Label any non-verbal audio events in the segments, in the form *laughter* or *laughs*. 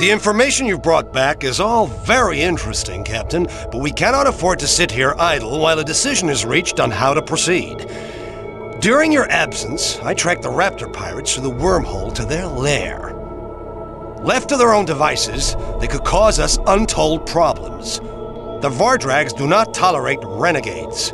The information you've brought back is all very interesting, Captain, but we cannot afford to sit here idle while a decision is reached on how to proceed. During your absence, I tracked the Raptor pirates through the wormhole to their lair. Left to their own devices, they could cause us untold problems. The Vardrags do not tolerate renegades.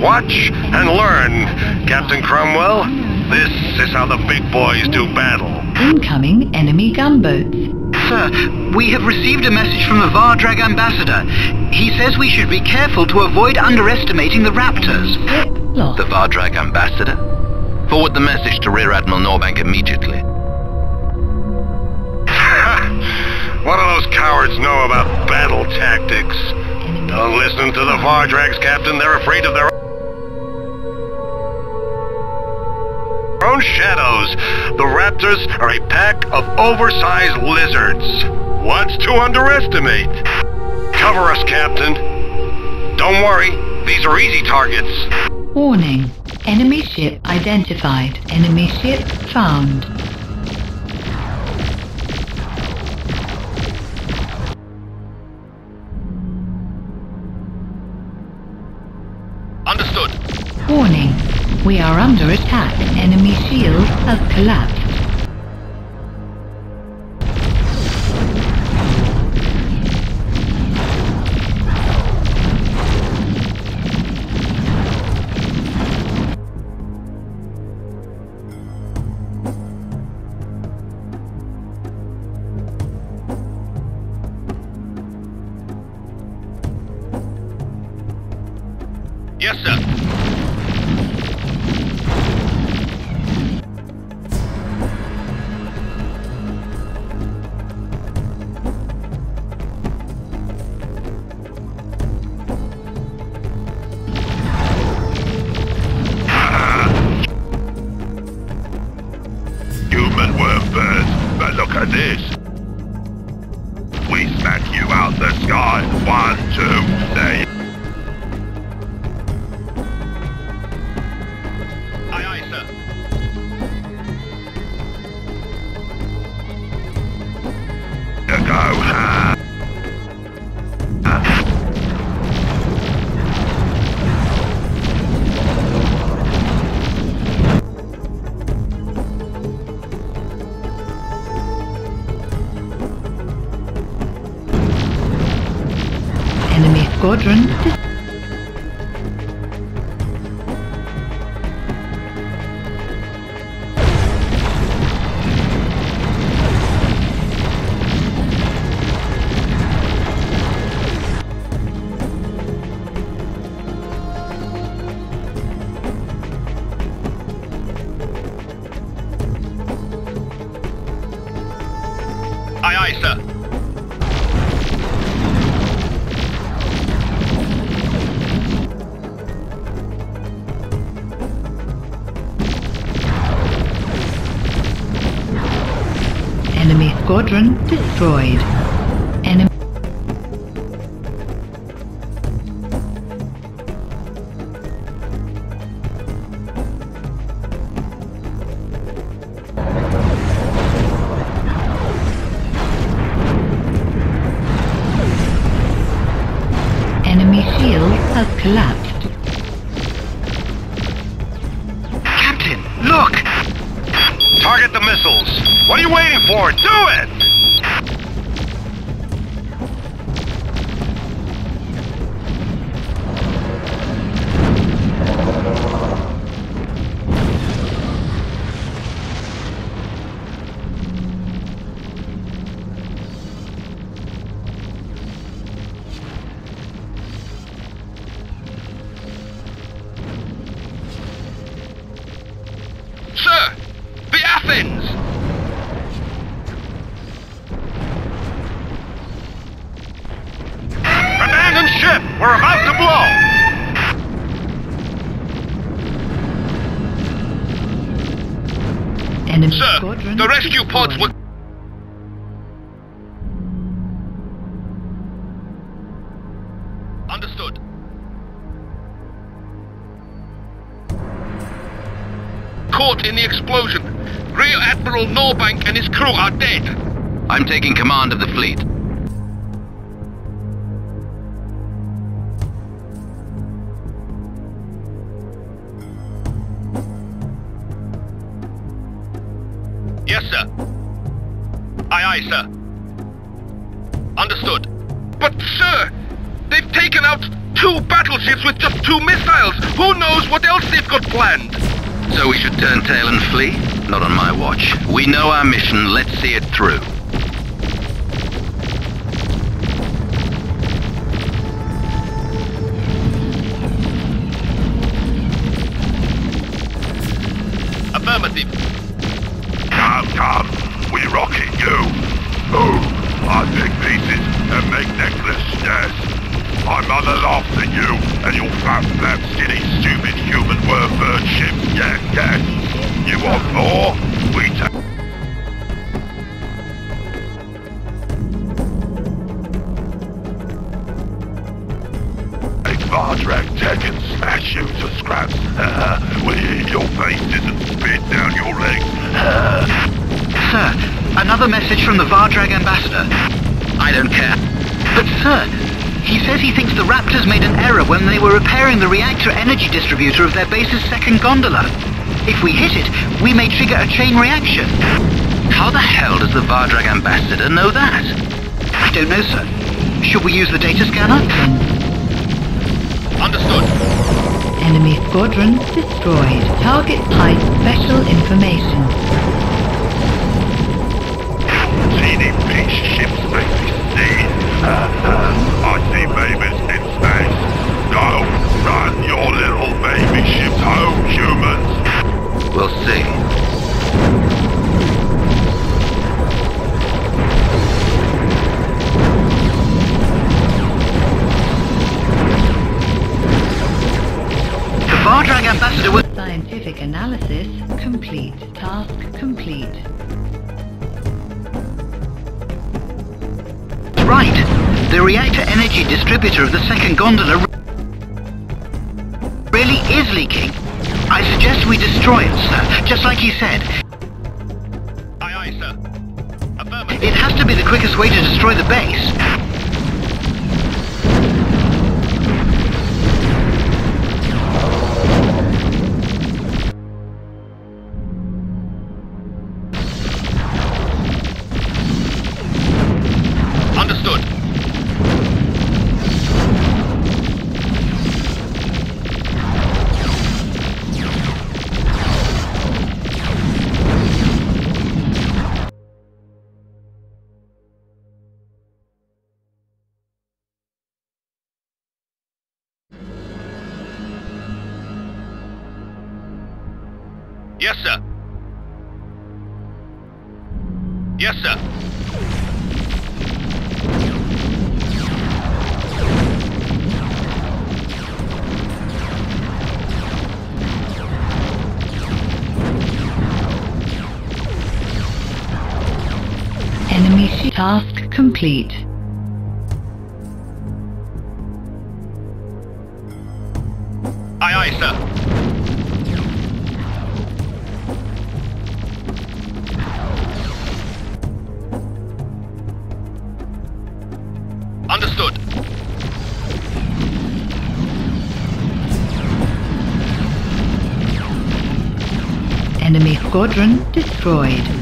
Watch and learn. Captain Cromwell, this is how the big boys do battle. Incoming enemy gunboats. Sir, we have received a message from the Vardrag ambassador. He says we should be careful to avoid underestimating the Raptors. Lost. The Vardrag ambassador? Forward the message to Rear Admiral Norbank immediately. *laughs* what do those cowards know about battle tactics? Don't listen to the Vardrags, Captain. They're afraid of their own shadows. The Raptors are a pack of oversized lizards. What's to underestimate? Cover us, Captain. Don't worry, these are easy targets. Warning. Enemy ship identified. Enemy ship found. We are under attack. Enemy shield has collapsed. Yes, sir. This. We smack you out the sky. One, two, three. Squadron Enemy squadron destroyed. Target the missiles. What are you waiting for? Do it! Caught in the explosion. Rear Admiral Norbank and his crew are dead. I'm taking command of the fleet. Yes, sir. Aye, aye, sir. Understood. But, sir, they've taken out two battleships with just two missiles. Who knows what else they've got planned? So we should turn tail and flee? Not on my watch. We know our mission. Let's see it through. Take Vardrag tech and smash you to scraps. *laughs* your faces and spit down your legs. *laughs* Sir, another message from the Vardrag ambassador. I don't care. But sir, he says he thinks the Raptors made an error when they were repairing the reactor energy distributor of their base's second gondola. If we hit it, we may trigger a chain reaction. How the hell does the Vardrag ambassador know that? I don't know, sir. Should we use the data scanner? Understood. Enemy squadron destroyed. Target type special information. Teeny fish ships make me see. I see babies in space. Go, right. The reactor energy distributor of the second gondola really is leaking. I suggest we destroy it, sir, just like he said. Aye, aye, sir. Affirmative. It has to be the quickest way to destroy the base. Yes, sir. Yes, sir. Enemy task complete. Aye, aye, sir. Squadron destroyed.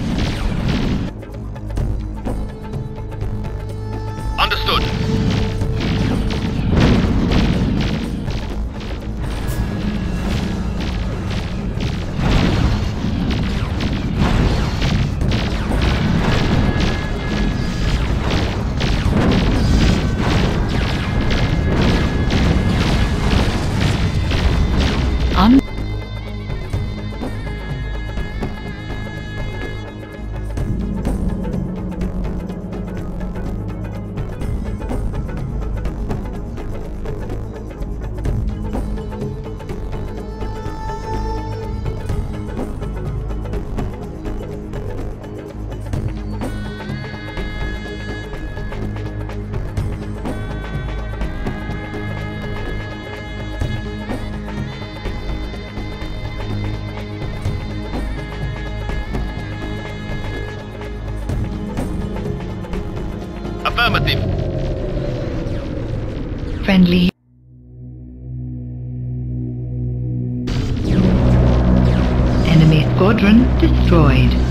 Affirmative. friendly. Enemy squadron destroyed.